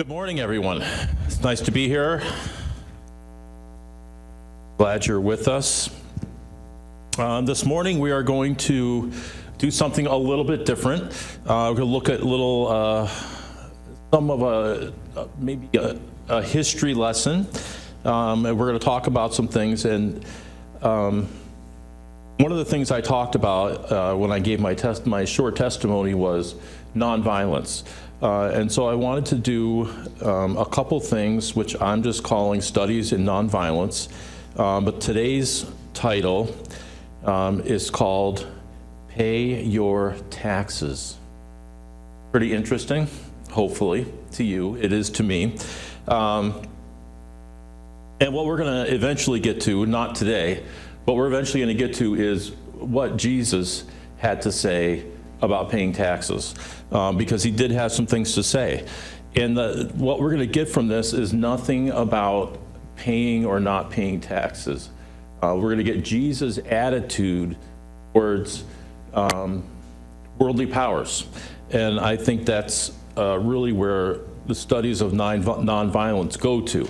Good morning, everyone. It's nice to be here. Glad you're with us. Uh, this morning, we are going to do something a little bit different. Uh, we're going to look at a little, uh, some of a maybe a, a history lesson, um, and we're going to talk about some things. And um, one of the things I talked about uh, when I gave my test, my short testimony was nonviolence. Uh, and so I wanted to do um, a couple things, which I'm just calling studies in nonviolence. Um, but today's title um, is called Pay Your Taxes. Pretty interesting, hopefully, to you. It is to me. Um, and what we're going to eventually get to, not today, but we're eventually going to get to is what Jesus had to say about paying taxes um, because he did have some things to say. And the, what we're going to get from this is nothing about paying or not paying taxes. Uh, we're going to get Jesus' attitude towards um, worldly powers. And I think that's uh, really where the studies of nonviolence go to,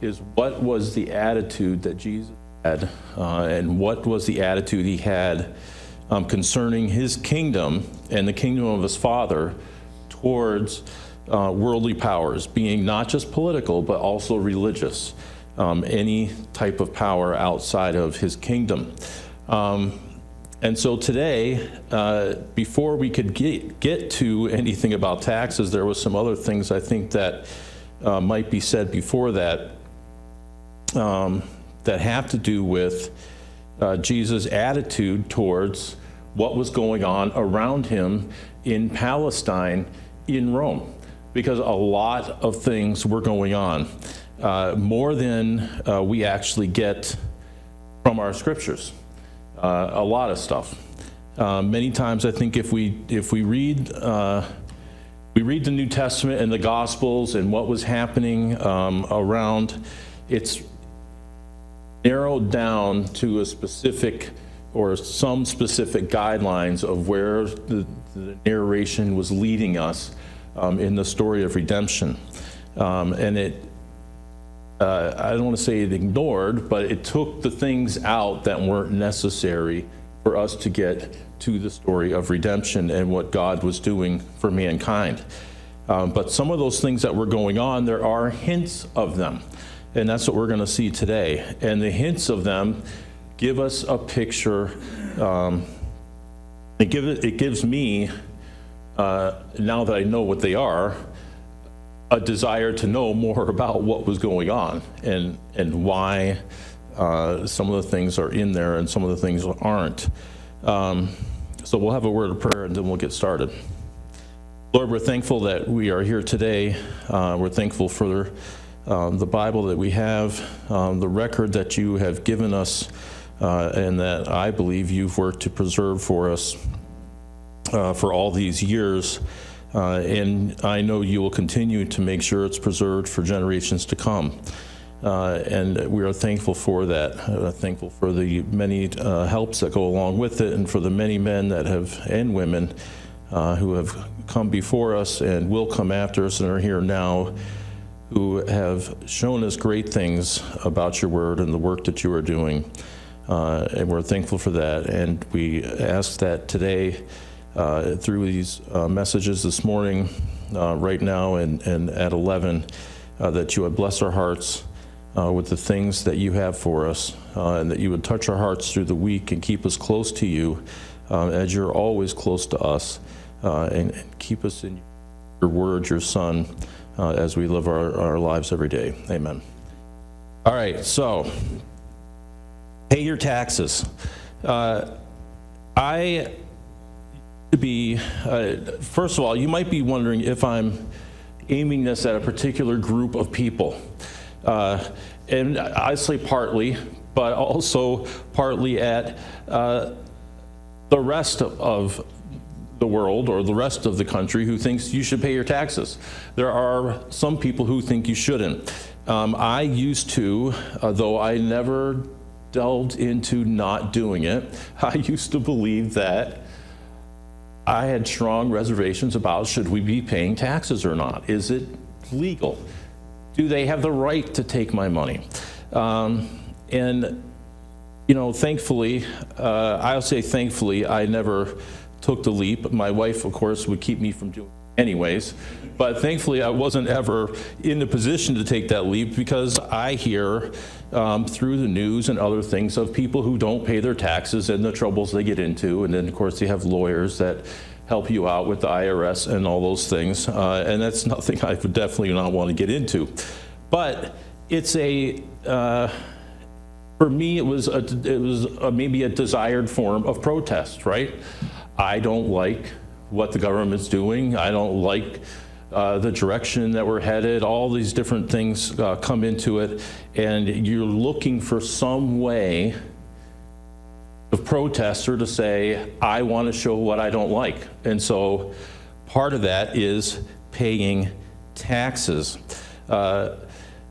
is what was the attitude that Jesus had, uh, and what was the attitude he had um, concerning his kingdom and the kingdom of his father towards uh, worldly powers, being not just political, but also religious, um, any type of power outside of his kingdom. Um, and so today, uh, before we could get, get to anything about taxes, there was some other things I think that uh, might be said before that um, that have to do with uh, Jesus' attitude towards what was going on around him in Palestine in Rome, because a lot of things were going on, uh, more than uh, we actually get from our scriptures. Uh, a lot of stuff. Uh, many times, I think if we if we read uh, we read the New Testament and the Gospels and what was happening um, around, it's narrowed down to a specific or some specific guidelines of where the, the narration was leading us um, in the story of redemption. Um, and it, uh, I don't want to say it ignored, but it took the things out that weren't necessary for us to get to the story of redemption and what God was doing for mankind. Um, but some of those things that were going on, there are hints of them. And that's what we're going to see today. And the hints of them give us a picture. Um, it, give, it gives me, uh, now that I know what they are, a desire to know more about what was going on and, and why uh, some of the things are in there and some of the things aren't. Um, so we'll have a word of prayer and then we'll get started. Lord, we're thankful that we are here today. Uh, we're thankful for um, the Bible that we have, um, the record that you have given us, uh, and that I believe you've worked to preserve for us uh, for all these years. Uh, and I know you will continue to make sure it's preserved for generations to come. Uh, and we are thankful for that. Uh, thankful for the many uh, helps that go along with it, and for the many men that have and women who have come before us and will come after us and are here now who have shown us great things about your word and the work that you are doing. Uh, and we're thankful for that. And we ask that today, uh, through these uh, messages this morning, uh, right now, and, and at 11, uh, that you would bless our hearts uh, with the things that you have for us, and that you would touch our hearts through the week and keep us close to you as you're always close to us, and, and keep us in your word, your son uh, as we live our, our lives every day. Amen. All right, so pay your taxes. Uh, I to be, uh, first of all, you might be wondering if I'm aiming this at a particular group of people. Uh, and I say partly, but also partly at uh, the rest of, of the world or the rest of the country who thinks you should pay your taxes. There are some people who think you shouldn't. Um, I used to, uh, though I never delved into not doing it, I used to believe that I had strong reservations about should we be paying taxes or not. Is it legal? Do they have the right to take my money? Um, and, you know, thankfully, uh, I'll say thankfully, I never took the leap. My wife, of course, would keep me from doing anyways. But thankfully, I wasn't ever in the position to take that leap because I hear um, through the news and other things of people who don't pay their taxes and the troubles they get into. And then, of course, they have lawyers that help you out with the IRS and all those things. Uh, and that's nothing I would definitely not want to get into. But it's a, uh, for me, it was, a, it was a, maybe a desired form of protest, right? I don't like what the government's doing. I don't like uh, the direction that we're headed. All these different things uh, come into it, and you're looking for some way of protester to say, I want to show what I don't like. And so part of that is paying taxes. Uh,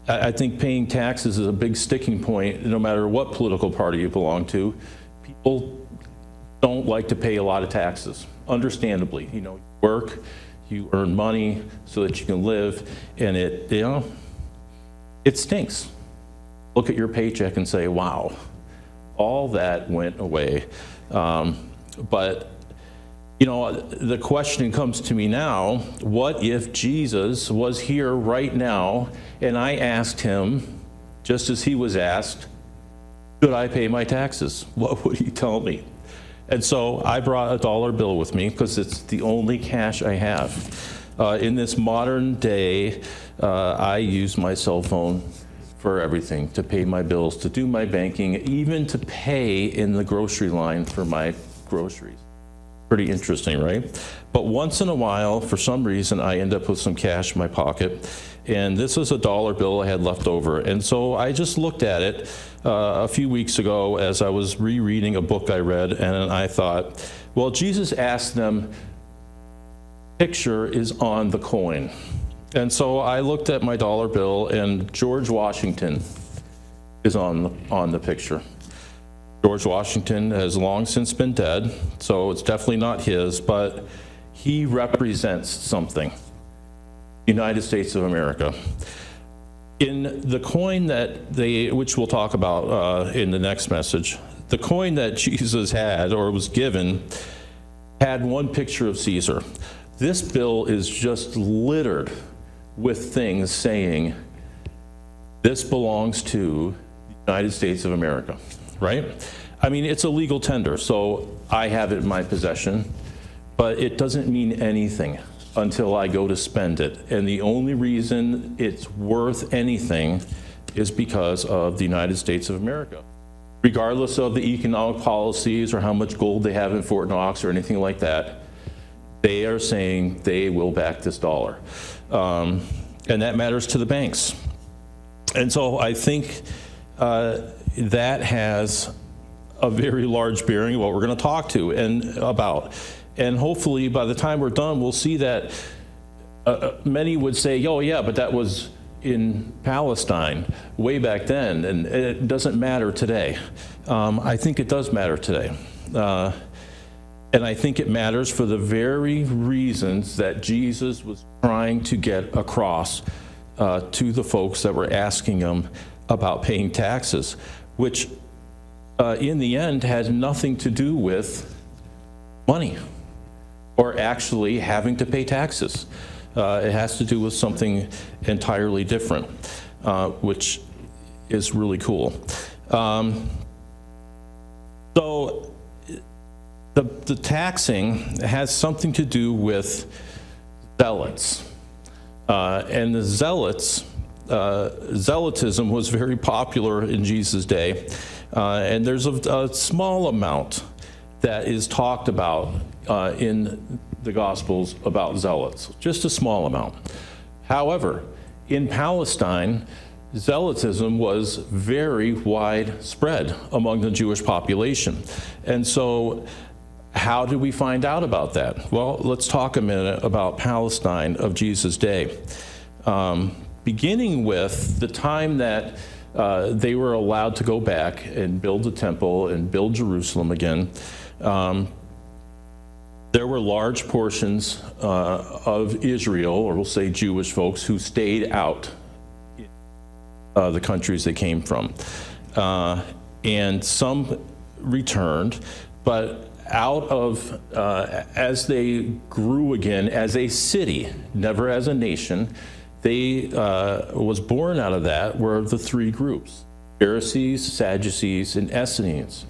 I think paying taxes is a big sticking point no matter what political party you belong to. People don't like to pay a lot of taxes, understandably. You know, you work, you earn money so that you can live, and it, you know, it stinks. Look at your paycheck and say, wow, all that went away. Um, but you know, the question comes to me now what if Jesus was here right now and I asked him, just as he was asked, should I pay my taxes? What would he tell me? And so I brought a dollar bill with me because it's the only cash I have. Uh, in this modern day, uh, I use my cell phone for everything to pay my bills, to do my banking, even to pay in the grocery line for my groceries. Pretty interesting, right? But once in a while, for some reason, I end up with some cash in my pocket. And this is a dollar bill I had left over. And so I just looked at it uh, a few weeks ago as I was rereading a book I read, and I thought, well, Jesus asked them, picture is on the coin. And so I looked at my dollar bill, and George Washington is on on the picture. George Washington has long since been dead, so it's definitely not his, but he represents something. United States of America. In the coin that they, which we'll talk about uh, in the next message, the coin that Jesus had or was given had one picture of Caesar. This bill is just littered with things saying, this belongs to the United States of America right? I mean, it's a legal tender, so I have it in my possession, but it doesn't mean anything until I go to spend it. And the only reason it's worth anything is because of the United States of America. Regardless of the economic policies or how much gold they have in Fort Knox or anything like that, they are saying they will back this dollar. Um, and that matters to the banks. And so I think uh, that has a very large bearing of what we're going to talk to and about. And hopefully, by the time we're done, we'll see that uh, uh, many would say, "Oh, yeah, but that was in Palestine way back then, and it doesn't matter today." Um, I think it does matter today. Uh, and I think it matters for the very reasons that Jesus was trying to get across uh, to the folks that were asking him about paying taxes which uh, in the end has nothing to do with money or actually having to pay taxes. Uh, it has to do with something entirely different, uh, which is really cool. Um, so the, the taxing has something to do with zealots. Uh, and the zealots uh, zealotism was very popular in Jesus' day. Uh, and there's a, a, small amount that is talked about uh, in the Gospels about zealots, just a small amount. However, in Palestine, zealotism was very widespread among the Jewish population. And so, how do we find out about that? Well, let's talk a minute about Palestine of Jesus' day. Um, beginning with the time that uh, they were allowed to go back and build the temple and build Jerusalem again. Um, there were large portions uh, of Israel, or we'll say Jewish folks, who stayed out uh, the countries they came from. Uh, and some returned, but out of, uh, as they grew again as a city, never as a nation, they uh, was born out of that were the three groups Pharisees, Sadducees, and Essenes.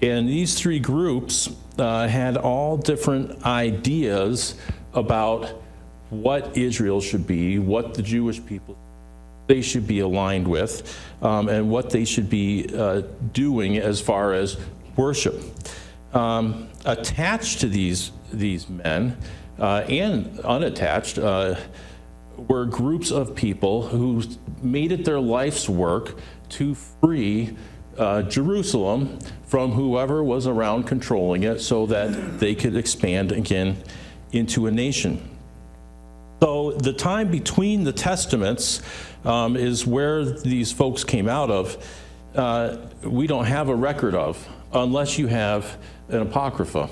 And these three groups uh, had all different ideas about what Israel should be, what the Jewish people they should be aligned with, um, and what they should be uh, doing as far as worship. Um, attached to these these men uh, and unattached uh, were groups of people who made it their life's work to free uh, Jerusalem from whoever was around controlling it so that they could expand again into a nation. So the time between the testaments um, is where these folks came out of. Uh, we don't have a record of unless you have an apocrypha.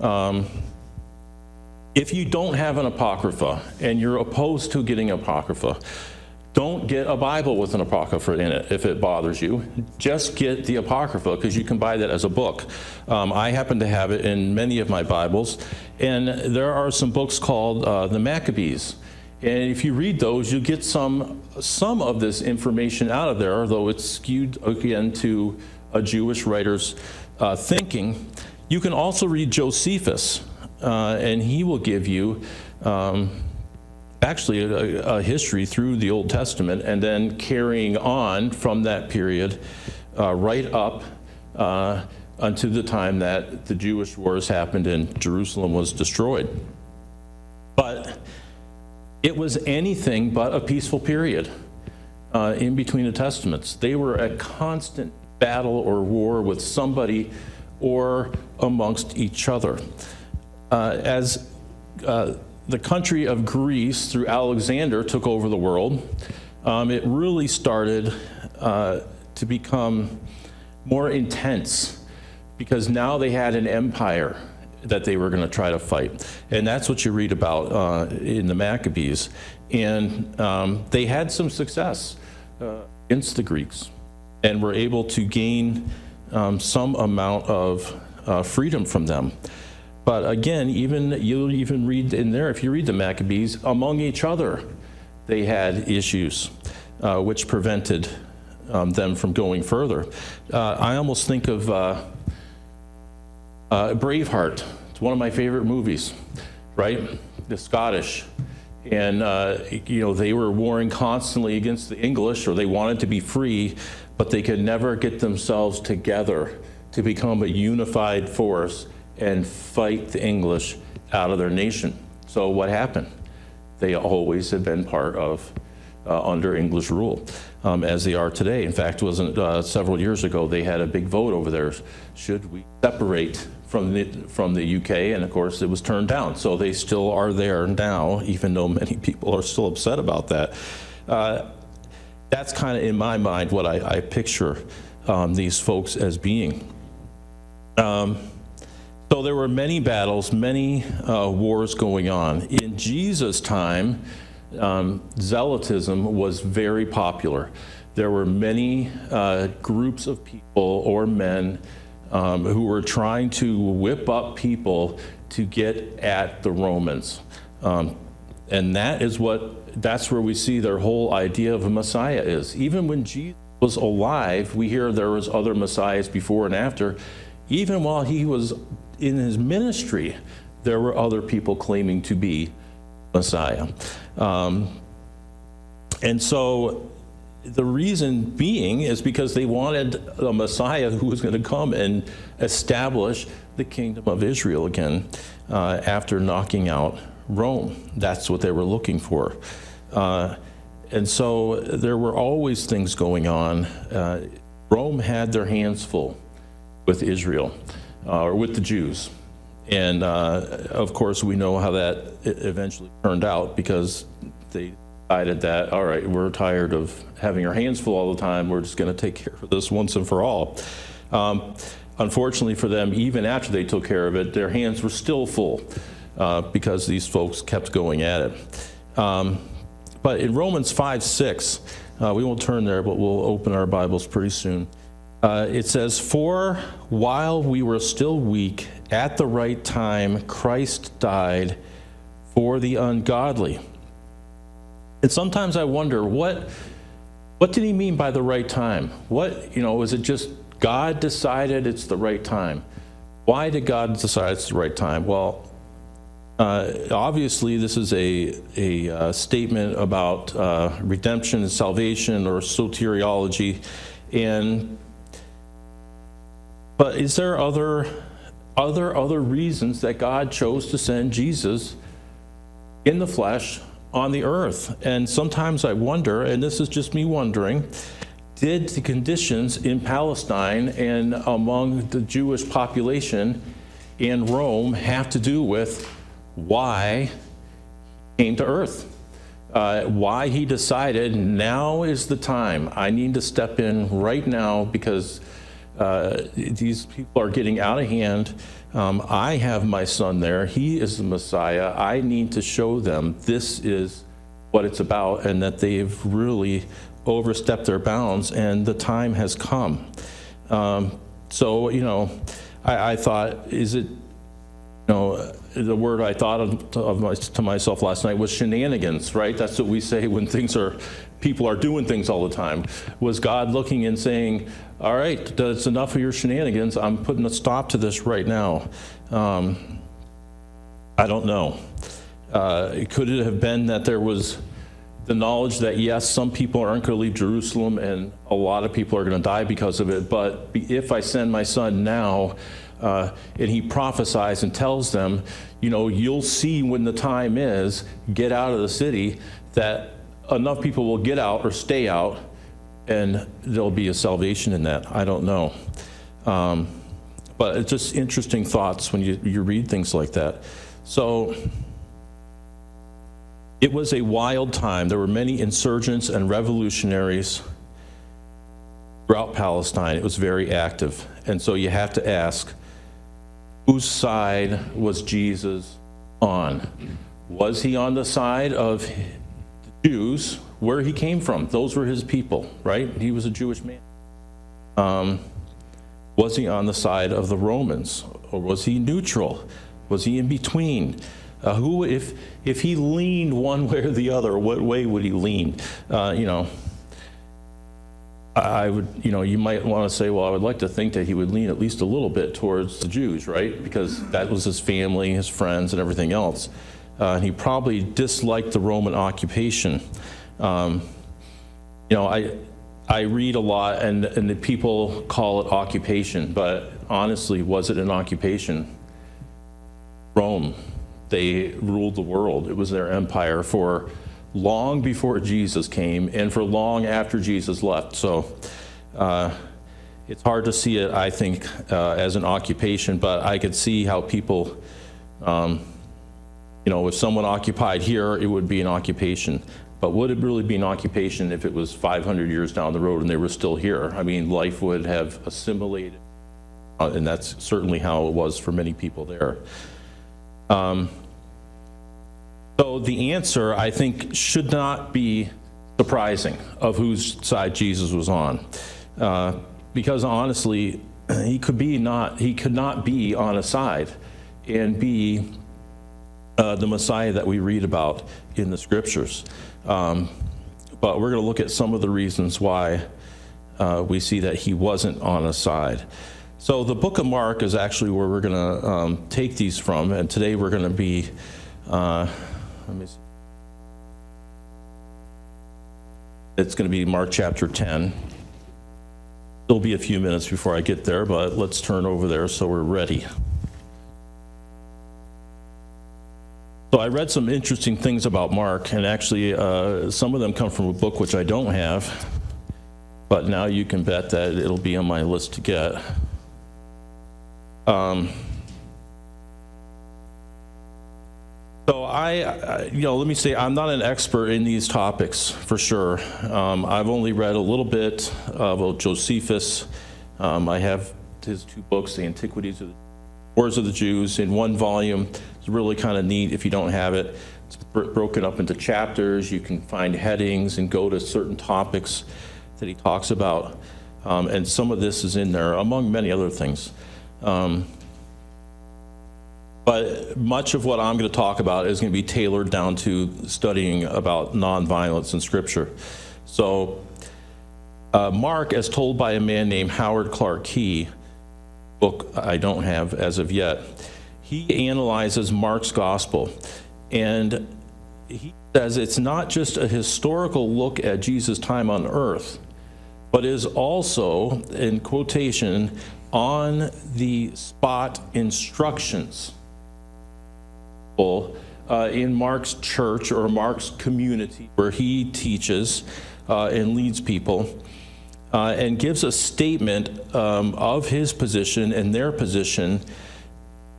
Um, if you don't have an apocrypha and you're opposed to getting apocrypha, don't get a Bible with an Apocrypha in it if it bothers you. Just get the Apocrypha because you can buy that as a book. Um, I happen to have it in many of my Bibles. And there are some books called uh, the Maccabees. And if you read those, you get some, some of this information out of there, though it's skewed again to a Jewish writer's uh, thinking. You can also read Josephus, uh, and he will give you. Um, actually a, a, history through the Old Testament and then carrying on from that period uh, right up uh, the time that the Jewish wars happened and Jerusalem was destroyed. But it was anything but a peaceful period uh, in between the Testaments. They were a constant battle or war with somebody or amongst each other. Uh, as uh, the country of Greece, through Alexander, took over the world, um, it really started uh, to become more intense because now they had an empire that they were going to try to fight. And that's what you read about uh, in the Maccabees. And um, they had some success uh, against the Greeks and were able to gain um, some amount of uh, freedom from them. But again, even you'll even read in there, if you read the Maccabees, among each other, they had issues uh, which prevented um, them from going further. Uh, I almost think of uh, uh Braveheart. It's one of my favorite movies, right? The Scottish. And, uh, you know, they were warring constantly against the English, or they wanted to be free, but they could never get themselves together to become a unified force and fight the English out of their nation. So what happened? They always have been part of uh, under English rule, um, as they are today. In fact, wasn't uh, several years ago they had a big vote over there. Should we separate from the from the UK? And of course, it was turned down. So they still are there now, even though many people are still upset about that. Uh, that's kind of in my mind what I, I picture um, these folks as being. Um, so there were many battles, many uh, wars going on. In Jesus' time, um, zealotism was very popular. There were many uh, groups of people or men um, who were trying to whip up people to get at the Romans. Um, and that is what, that's where we see their whole idea of a Messiah is. Even when Jesus was alive, we hear there was other Messiahs before and after. Even while he was in his ministry, there were other people claiming to be Messiah. Um, and so the reason being is because they wanted a Messiah who was going to come and establish the kingdom of Israel again uh, after knocking out Rome. That's what they were looking for. Uh, and so there were always things going on. Uh, Rome had their hands full with Israel or with the Jews. And uh, of course, we know how that eventually turned out because they decided that, all right, we're tired of having our hands full all the time. We're just going to take care of this once and for all. Um, unfortunately for them, even after they took care of it, their hands were still full uh, because these folks kept going at it. Um, but in Romans 5 6, uh, we won't turn there, but we'll open our Bibles pretty soon. Uh, it says, For while we were still weak, at the right time, Christ died for the ungodly. And sometimes I wonder, what, what did he mean by the right time? What, you know, was it just God decided it's the right time? Why did God decide it's the right time? Well, uh, obviously, this is a, a uh, statement about uh, redemption and salvation or soteriology. And, but is there other, other, other reasons that God chose to send Jesus in the flesh on the earth? And sometimes I wonder, and this is just me wondering, did the conditions in Palestine and among the Jewish population in Rome have to do with why he came to earth. Uh, why he decided now is the time. I need to step in right now because uh, these people are getting out of hand. Um, I have my son there. He is the Messiah. I need to show them this is what it's about and that they've really overstepped their bounds and the time has come. Um, so, you know, I, I thought, is it know, the word I thought of, of my, to myself last night was shenanigans, right? That's what we say when things are, people are doing things all the time. Was God looking and saying, all right, that's enough of your shenanigans. I'm putting a stop to this right now. Um, I don't know. Uh, could it have been that there was the knowledge that yes, some people aren't going to leave Jerusalem and a lot of people are going to die because of it, but if I send my son now, uh, and he prophesies and tells them, you know, you'll see when the time is, get out of the city, that enough people will get out or stay out, and there'll be a salvation in that. I don't know. Um, but it's just interesting thoughts when you, you read things like that. So it was a wild time. There were many insurgents and revolutionaries throughout Palestine. It was very active. And so you have to ask whose side was Jesus on? Was he on the side of Jews, where he came from? Those were his people, right? He was a Jewish man. Um, was he on the side of the Romans, or was he neutral? Was he in between? Uh, who, if if he leaned one way or the other, what way would he lean? Uh, you know, I would, you know, you might want to say, well, I would like to think that he would lean at least a little bit towards the Jews, right? Because that was his family, his friends, and everything else. Uh, and he probably disliked the Roman occupation. Um, you know, I, I read a lot, and, and the people call it occupation, but honestly, was it an occupation? Rome, they ruled the world. It was their empire for long before Jesus came and for long after Jesus left. So uh, it's hard to see it, I think, uh, as an occupation, but I could see how people, um, you know, if someone occupied here, it would be an occupation. But would it really be an occupation if it was 500 years down the road and they were still here? I mean, life would have assimilated, uh, and that's certainly how it was for many people there. Um, so the answer, I think, should not be surprising of whose side Jesus was on. Uh, because honestly, he could be not, he could not be on a side and be uh, the Messiah that we read about in the scriptures. Um, but we're going to look at some of the reasons why uh, we see that he wasn't on a side. So the book of Mark is actually where we're going to um, take these from, and today we're going to be uh, let me see. It's going to be Mark chapter 10. It'll be a few minutes before I get there, but let's turn over there so we're ready. So I read some interesting things about Mark, and actually, uh, some of them come from a book which I don't have, but now you can bet that it'll be on my list to get. Um, So I, you know, let me say I'm not an expert in these topics for sure. Um, I've only read a little bit about Josephus. Um, I have his two books, the Antiquities of the Wars of the Jews, in one volume. It's really kind of neat if you don't have it. It's bro- broken up into chapters. You can find headings and go to certain topics that he talks about. Um, and some of this is in there, among many other things. Um, but much of what I'm going to talk about is going to be tailored down to studying about nonviolence in Scripture. So, uh, Mark, as told by a man named Howard Clark Kee, book I don't have as of yet, he analyzes Mark's gospel. And he says it's not just a historical look at Jesus' time on earth, but is also, in quotation, on the spot instructions uh, in Mark's church or Mark's community where he teaches uh, and leads people uh, and gives a statement um, of his position and their position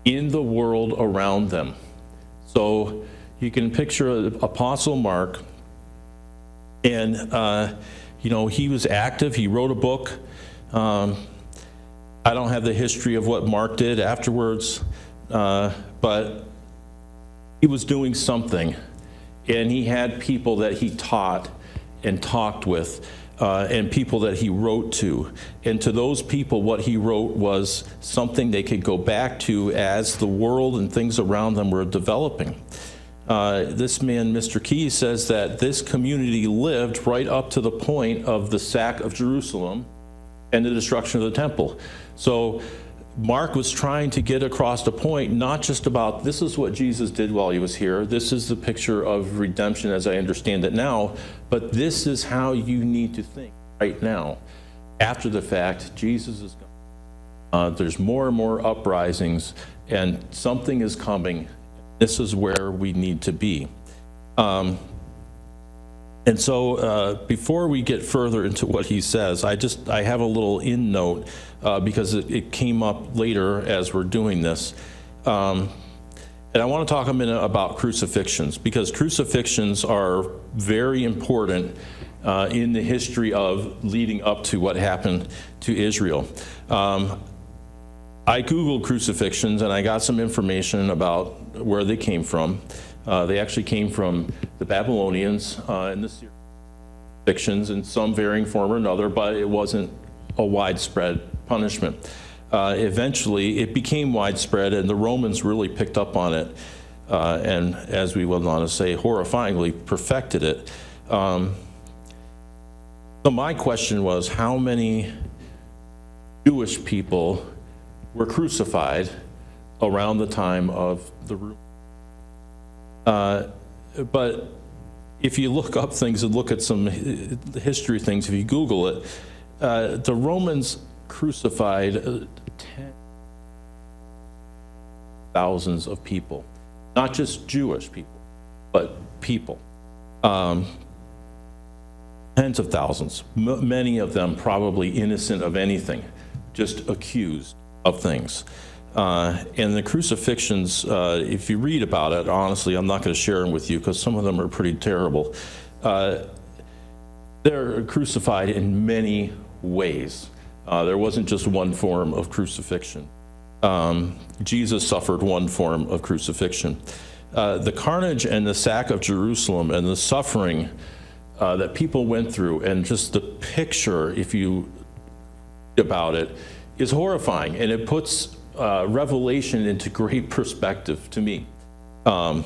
in the world around them. So you can picture Apostle Mark, and uh, you know he was active. He wrote a book. Um, I don't have the history of what Mark did afterwards, uh, but he was doing something, and he had people that he taught and talked with. Uh, and people that he wrote to. And to those people, what he wrote was something they could go back to as the world and things around them were developing. Uh, this man, Mr. Kee, says that this community lived right up to the point of the sack of Jerusalem and the destruction of the temple. So Mark was trying to get across the point, not just about this is what Jesus did while he was here, this is the picture of redemption as I understand it now, but this is how you need to think right now. After the fact, Jesus is gone. Uh, there's more and more uprisings, and something is coming. This is where we need to be. Um, and so, uh, before we get further into what he says, I just I have a little in note uh, because it, it, came up later as we're doing this. Um, and I want to talk a minute about crucifixions because crucifixions are very important uh, in the history of leading up to what happened to Israel. Um, I Googled crucifixions and I got some information about where they came from. Uh, they actually came from the Babylonians uh, and the Syrians in some varying form or another, but it wasn't a widespread punishment. Uh, eventually, it became widespread, and the Romans really picked up on it, uh, and as we went on to say, horrifyingly perfected it. Um, so my question was, how many Jewish people were crucified around the time of the uh, but if you look up things and look at some history things, if you Google it, uh, the Romans crucified uh, thousands of people, not just Jewish people, but people. Um, tens of thousands, M- many of them probably innocent of anything, just accused of things. Uh, and the crucifixions, uh, if you read about it, honestly, I'm not going to share them with you because some of them are pretty terrible. Uh, they're crucified in many ways. Uh, there wasn't just one form of crucifixion. Um, Jesus suffered one form of crucifixion. Uh, the carnage and the sack of Jerusalem and the suffering uh, that people went through, and just the picture, if you about it, is horrifying, and it puts uh, Revelation into great perspective to me. Um,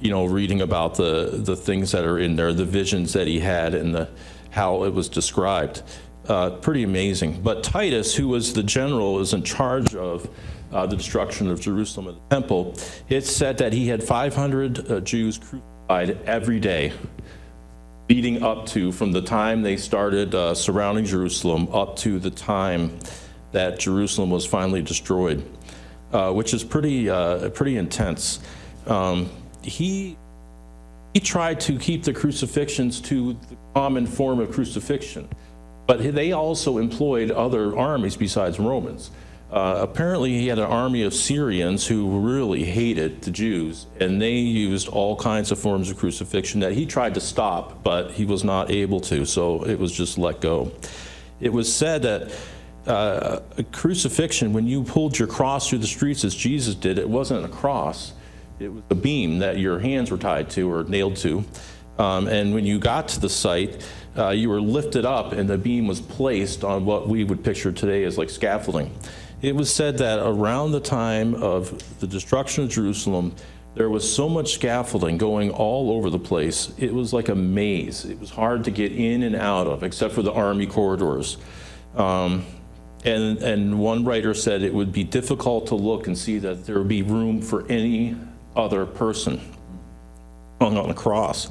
you know, reading about the the things that are in there, the visions that he had, and the how it was described. Uh, pretty amazing. But Titus, who was the general, was in charge of uh, the destruction of Jerusalem and the temple. It said that he had 500 uh, Jews crucified every day, leading up to from the time they started uh, surrounding Jerusalem up to the time that Jerusalem was finally destroyed, uh, which is pretty uh, pretty intense. Um, he he tried to keep the crucifixions to the common form of crucifixion, but they also employed other armies besides Romans. Uh, apparently, he had an army of Syrians who really hated the Jews, and they used all kinds of forms of crucifixion that he tried to stop, but he was not able to, so it was just let go. It was said that uh, a crucifixion, when you pulled your cross through the streets as Jesus did, it wasn't a cross. It was a beam that your hands were tied to or nailed to. Um, and when you got to the site, uh, you were lifted up and the beam was placed on what we would picture today as like scaffolding. It was said that around the time of the destruction of Jerusalem, there was so much scaffolding going all over the place. It was like a maze. It was hard to get in and out of, except for the army corridors. Um, and, and one writer said it would be difficult to look and see that there would be room for any other person hung on the cross.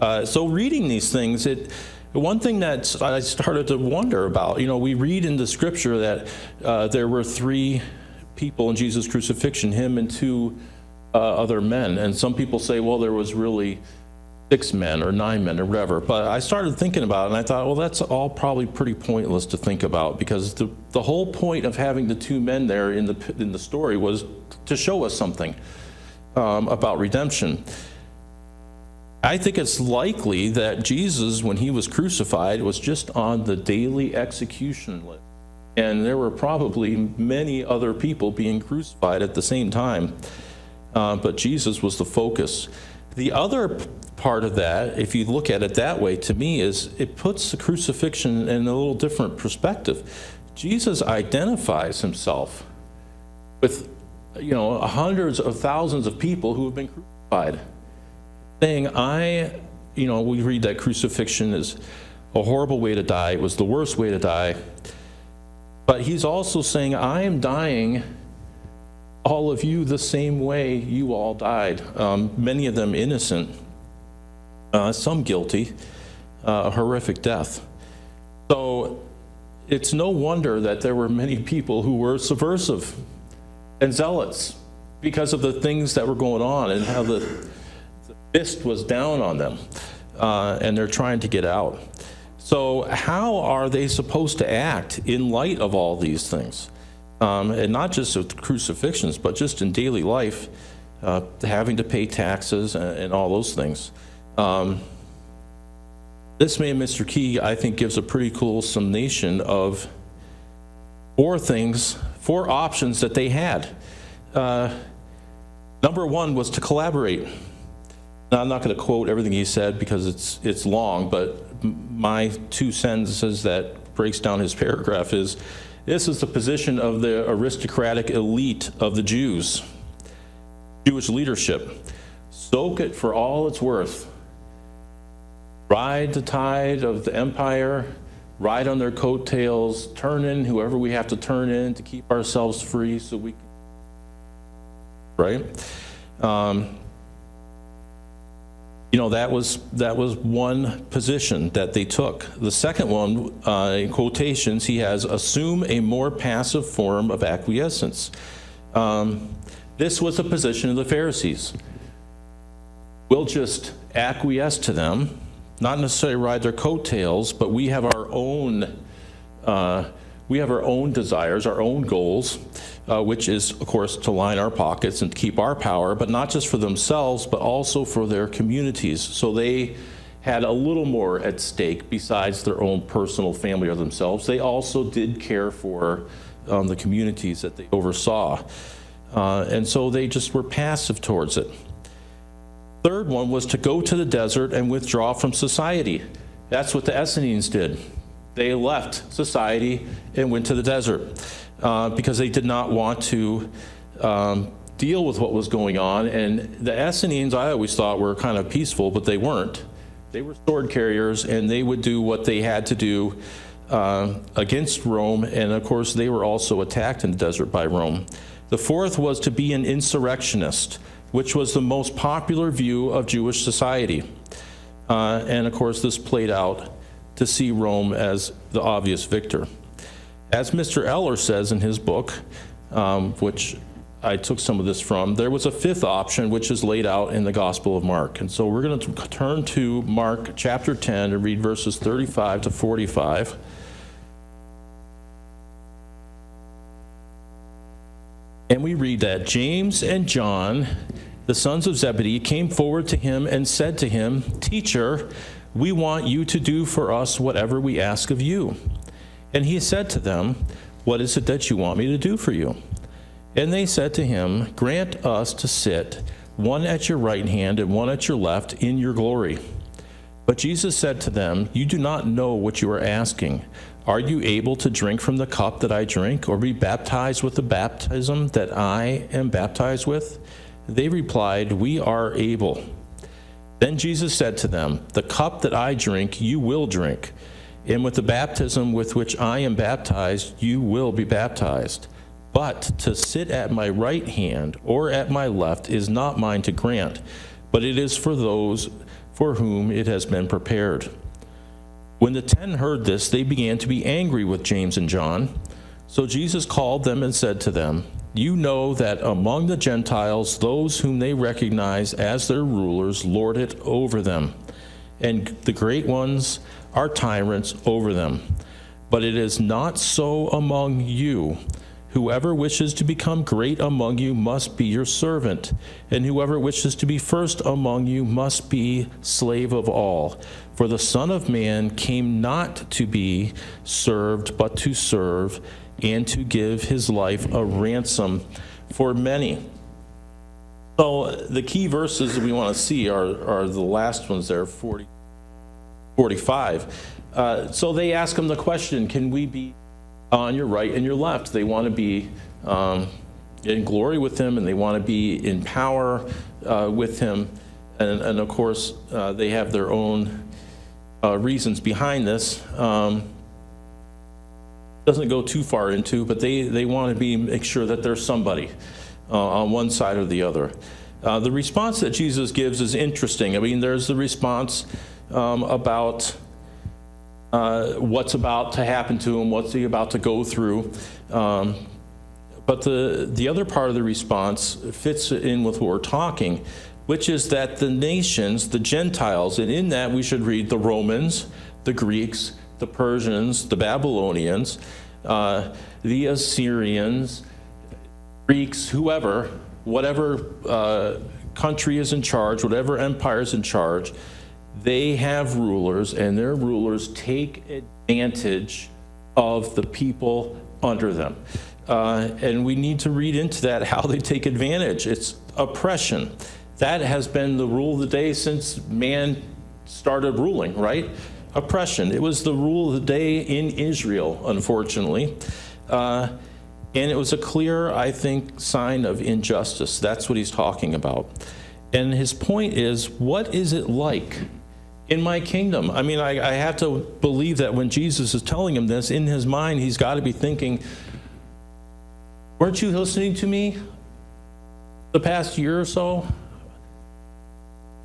Uh, so reading these things, it one thing that I started to wonder about, you know, we read in the scripture that uh, there were three people in Jesus' crucifixion, him and two uh, other men. And some people say, well, there was really six men or nine men or whatever. But I started thinking about it and I thought, well, that's all probably pretty pointless to think about because the, the whole point of having the two men there in the, in the story was to show us something um, about redemption. I think it's likely that Jesus, when he was crucified, was just on the daily execution list. And there were probably many other people being crucified at the same time. Uh, but Jesus was the focus. The other part of that, if you look at it that way, to me, is it puts the crucifixion in a little different perspective. Jesus identifies himself with, you know, hundreds of thousands of people who have been crucified saying, I, you know, we read that crucifixion is a horrible way to die. It was the worst way to die. But he's also saying, I am dying, all of you, the same way you all died. Um, many of them innocent, uh, some guilty, uh, a horrific death. So it's no wonder that there were many people who were subversive and zealots because of the things that were going on and how the fist was down on them, uh, and they're trying to get out. So, how are they supposed to act in light of all these things? Um, and not just with crucifixions, but just in daily life, uh, having to pay taxes and, and all those things. Um, this man, Mr. Kee, I think gives a pretty cool summation of four things, four options that they had. Uh, number one was to collaborate. Now, I'm not going to quote everything he said because it's, it's long, but my two sentences that breaks down his paragraph is, this is the position of the aristocratic elite of the Jews, Jewish leadership. Soak it for all it's worth. Ride the tide of the empire, ride on their coattails, turn in whoever we have to turn in to keep ourselves free so we can, right? Um, you know that was that was one position that they took. The second one uh, in quotations he has assume a more passive form of acquiescence. Um, this was a position of the pharisees. We'll just acquiesce to them not necessarily ride their coattails but we have our own uh, we have our own desires our own goals uh, which is, of course, to line our pockets and keep our power, but not just for themselves, but also for their communities. So they had a little more at stake besides their own personal family or themselves. They also did care for um, the communities that they oversaw. Uh, and so they just were passive towards it. Third one was to go to the desert and withdraw from society. That's what the Essenes did. They left society and went to the desert uh, because they did not want to um, deal with what was going on. And the Essenes, I always thought, were kind of peaceful, but they weren't. They were sword carriers, and they would do what they had to do uh, against Rome. And of course, they were also attacked in the desert by Rome. The fourth was to be an insurrectionist, which was the most popular view of Jewish society. Uh, and of course, this played out to see Rome as the obvious victor. As Mr. Eller says in his book, um, which I took some of this from, there was a fifth option which is laid out in the Gospel of Mark. And so we're going to turn to Mark chapter 10 and read verses 35 to 45. And we read that James and John, the sons of Zebedee, came forward to him and said to him, Teacher, we want you to do for us whatever we ask of you. And he said to them, What is it that you want me to do for you? And they said to him, Grant us to sit, one at your right hand and one at your left, in your glory. But Jesus said to them, You do not know what you are asking. Are you able to drink from the cup that I drink, or be baptized with the baptism that I am baptized with? They replied, We are able. Then Jesus said to them, The cup that I drink, you will drink, and with the baptism with which I am baptized, you will be baptized. But to sit at my right hand or at my left is not mine to grant, but it is for those for whom it has been prepared. When the ten heard this, they began to be angry with James and John. So Jesus called them and said to them, You know that among the Gentiles, those whom they recognize as their rulers lord it over them, and the great ones are tyrants over them. But it is not so among you. Whoever wishes to become great among you must be your servant, and whoever wishes to be first among you must be slave of all. For the Son of Man came not to be served, but to serve, and to give his life a ransom for many. So the key verses that we want to see are, are the last ones there, 40, 45. Uh, so they ask him the question, can we be on your right and your left. They want to be um, in glory with him and they want to be in power uh, with him. And, and of course, uh, they have their own uh, reasons behind this. Um, doesn't go too far into, but they, they want to be make sure that there's somebody uh, on one side or the other. Uh, the response that Jesus gives is interesting. I mean, there's the response um, about uh, what's about to happen to him, what's he about to go through. Um, but the, the other part of the response fits in with what we're talking, which is that the nations, the Gentiles, and in that we should read the Romans, the Greeks, the Persians, the Babylonians, uh, the Assyrians, Greeks, whoever, whatever uh, country is in charge, whatever empire is in charge, they have rulers, and their rulers take advantage of the people under them. Uh, and we need to read into that how they take advantage. It's oppression. That has been the rule of the day since man started ruling, right? Oppression. It was the rule of the day in Israel, unfortunately. Uh, and it was a clear, I think, sign of injustice. That's what he's talking about. And his point is what is it like in my kingdom. I mean, I, I, have to believe that when Jesus is telling him this, in his mind, he's got to be thinking, weren't you listening to me the past year or so?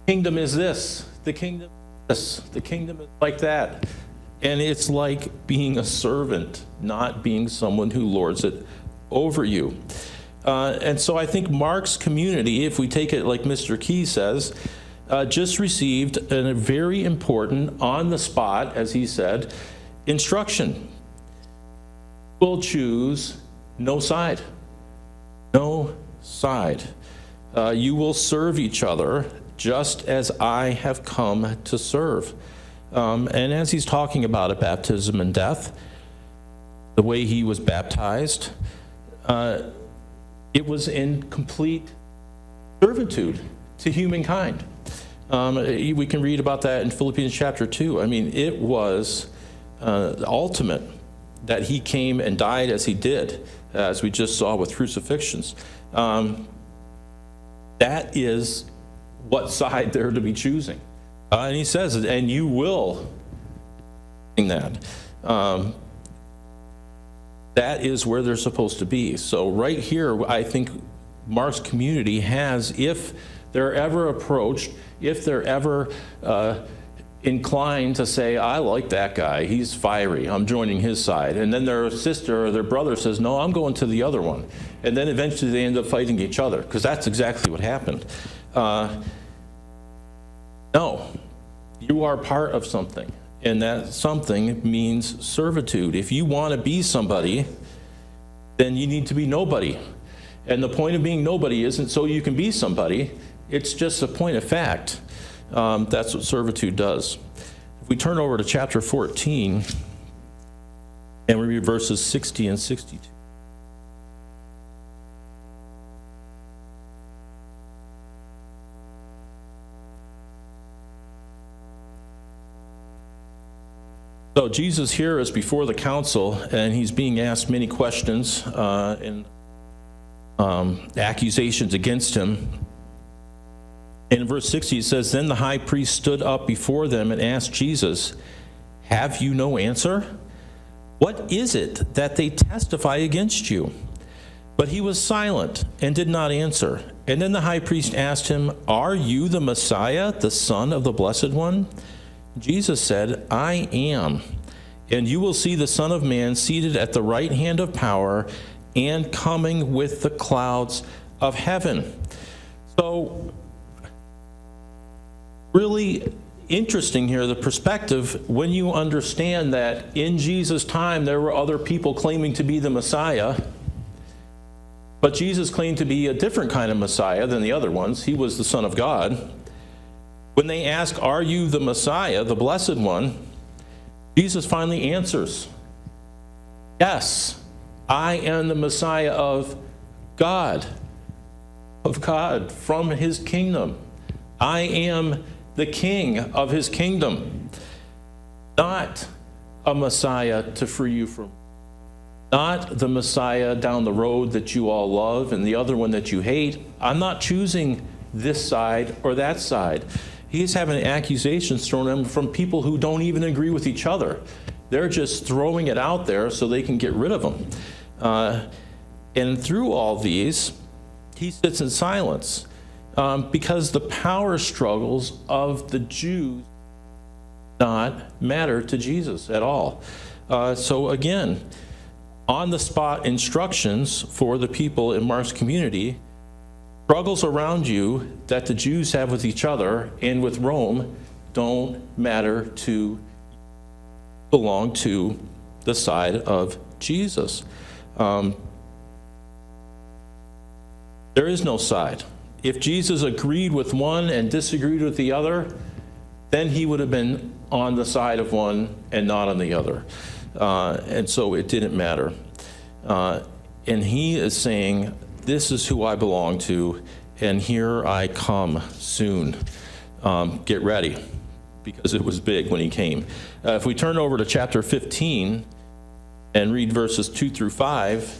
Kingdom is this. The kingdom this. The kingdom is like that. And it's like being a servant, not being someone who lords it over you. Uh, and so I think Mark's community, if we take it like Mr. Kee says, uh, just received a very important, on the spot, as he said, instruction. We'll choose no side. No side. Uh, you will serve each other just as I have come to serve. Um, and as he's talking about a baptism and death, the way he was baptized, uh, it was in complete servitude to humankind. Um, we can read about that in Philippians chapter 2. I mean, it was uh, ultimate that he came and died as he did, as we just saw with crucifixions. Um, that is what side they're to be choosing. Uh, and he says, and you will that. Um, that is where they're supposed to be. So right here, I think Mark's community has, if they're ever approached, if they're ever uh, inclined to say, I like that guy, he's fiery, I'm joining his side. And then their sister or their brother says, No, I'm going to the other one. And then eventually they end up fighting each other, because that's exactly what happened. Uh, no, you are part of something. And that something means servitude. If you want to be somebody, then you need to be nobody. And the point of being nobody isn't so you can be somebody, it's just a point of fact. Um, that's what servitude does. If we turn over to chapter 14, And we read verses 60 and 62. So Jesus here is before the council, and he's being asked many questions uh, and um, accusations against him. In verse 60, it says, Then the high priest stood up before them and asked Jesus, Have you no answer? What is it that they testify against you? But he was silent and did not answer. And then the high priest asked him, Are you the Messiah, the Son of the Blessed One? Jesus said, I am. And you will see the Son of Man seated at the right hand of power and coming with the clouds of heaven. So, really interesting here the perspective when you understand that in Jesus' time there were other people claiming to be the Messiah. But Jesus claimed to be a different kind of Messiah than the other ones. He was the Son of God. When they ask, Are you the Messiah, the Blessed One? Jesus finally answers, Yes, I am the Messiah of God, of God, from his kingdom. I am the king of his kingdom, not a Messiah to free you from, not the Messiah down the road that you all love and the other one that you hate. I'm not choosing this side or that side. He's having accusations thrown at him from people who don't even agree with each other. They're just throwing it out there so they can get rid of him. Uh, and through all these, he sits in silence um, because the power struggles of the Jews not matter to Jesus at all. Uh, so again, on the spot instructions for the people in Mark's community struggles around you that the Jews have with each other and with Rome don't matter to belong to the side of Jesus. Um, there is no side. If Jesus agreed with one and disagreed with the other, then he would have been on the side of one and not on the other. Uh, and so it didn't matter. Uh, and he is saying, this is who I belong to, and here I come soon. Um, get ready, because it was big when he came. Uh, if we turn over to chapter 15 and read verses 2 through 5,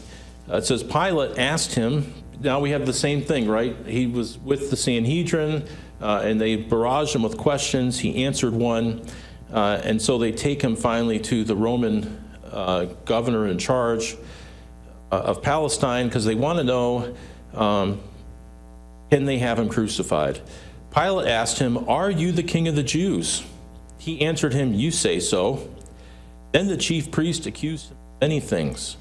uh, it says, Pilate asked him, now we have the same thing, right? He was with the Sanhedrin, uh, and they barraged him with questions. He answered one, uh, and so they take him finally to the Roman uh, governor in charge. Uh, of Palestine because they want to know um, can they have him crucified? Pilate asked him, Are you the king of the Jews? He answered him, You say so. Then the chief priest accused him of many things.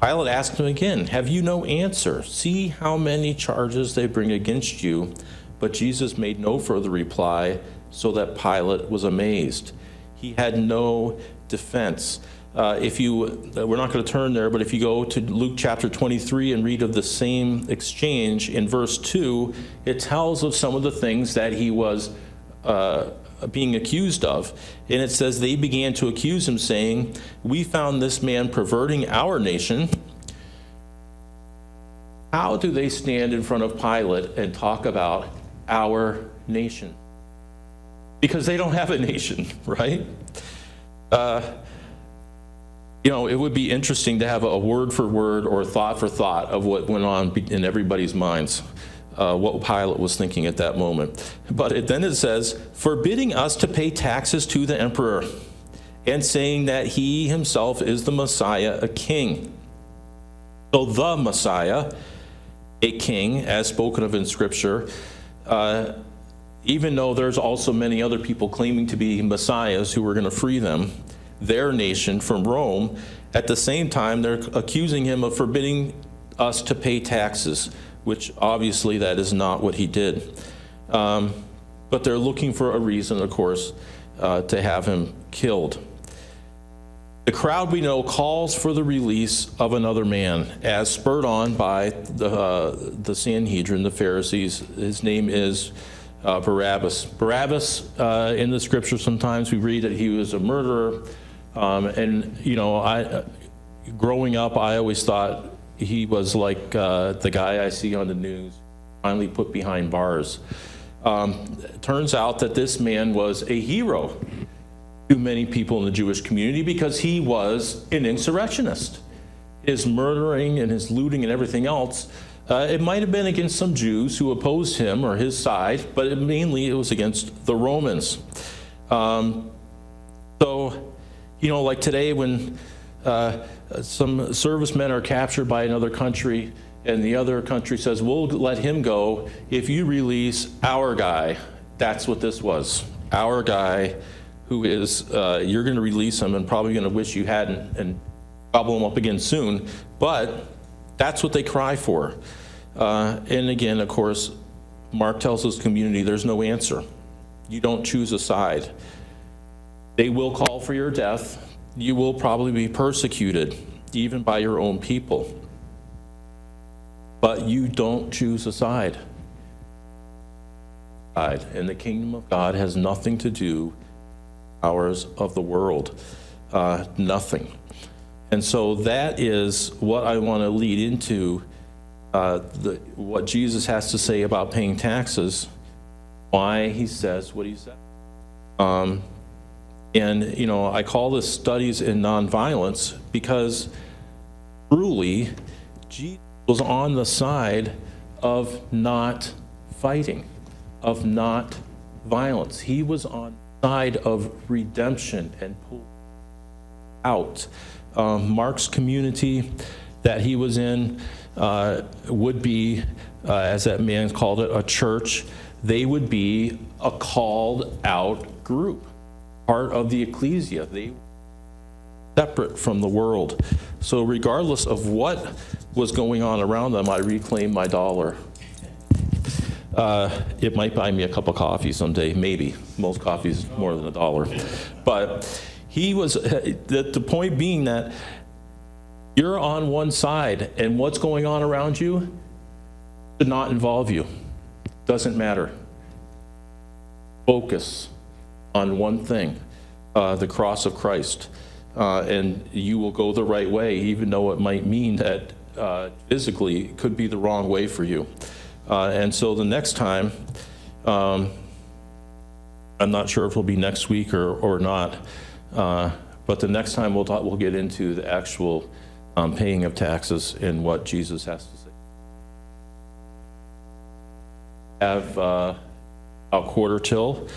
Pilate asked him again, Have you no answer? See how many charges they bring against you. But Jesus made no further reply, so that Pilate was amazed. He had no defense. Uh, if you, uh, we're not going to turn there, but if you go to Luke chapter 23 and read of the same exchange in verse 2, it tells of some of the things that he was uh, being accused of. And it says, They began to accuse him, saying, We found this man perverting our nation. How do they stand in front of Pilate and talk about our nation? Because they don't have a nation, right? Uh, you know, it would be interesting to have a word for word or thought for thought of what went on in everybody's minds, uh, what Pilate was thinking at that moment. But it, then it says, forbidding us to pay taxes to the emperor and saying that he himself is the Messiah, a king. So the Messiah, a king, as spoken of in Scripture, uh, even though there's also many other people claiming to be messiahs who were going to free them, their nation from Rome. At the same time, they're accusing him of forbidding us to pay taxes, which obviously that is not what he did. Um, but they're looking for a reason, of course, uh, to have him killed. The crowd we know calls for the release of another man, as spurred on by the, uh, the Sanhedrin, the Pharisees. His name is uh, Barabbas. Barabbas, uh, in the scripture, sometimes we read that he was a murderer, Um, and, you know, I, growing up, I always thought he was like uh, the guy I see on the news, finally put behind bars. Um, turns out that this man was a hero to many people in the Jewish community because he was an insurrectionist. His murdering and his looting and everything else, uh, it might have been against some Jews who opposed him or his side, but it, mainly it was against the Romans. Um, so, you know, like today when uh, some servicemen are captured by another country and the other country says, we'll let him go if you release our guy. That's what this was. Our guy who is, uh, you're going to release him and probably going to wish you hadn't and gobble him up again soon. But that's what they cry for. Uh, and again, of course, Mark tells his community there's no answer. You don't choose a side. They will call for your death. You will probably be persecuted, even by your own people. But you don't choose a side. And the kingdom of God has nothing to do powers of the world. Uh, nothing. And so that is what I want to lead into uh, the, what Jesus has to say about paying taxes, why he says what he says. Um, and, you know, I call this studies in nonviolence because truly, Jesus was on the side of not fighting, of not violence. He was on the side of redemption and pull out. Um, Mark's community that he was in uh, would be, uh, as that man called it, a church. They would be a called out group part of the ecclesia. They separate from the world. So regardless of what was going on around them, I reclaimed my dollar. Uh, it might buy me a cup of coffee someday, maybe. Most coffees more than a dollar. But he was, the, the point being that you're on one side and what's going on around you should not involve you. Doesn't matter. Focus on one thing, uh, the cross of Christ. Uh, and you will go the right way, even though it might mean that uh, physically it could be the wrong way for you. Uh, and so the next time, um, I'm not sure if it'll be next week or, or not, uh, but the next time we'll, talk, we'll get into the actual um, paying of taxes and what Jesus has to say. Have uh, a quarter till.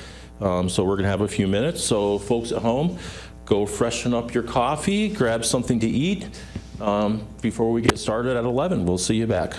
Um, so we're going to have a few minutes. So folks at home, go freshen up your coffee, grab something to eat um, before we get started at 11. We'll see you back.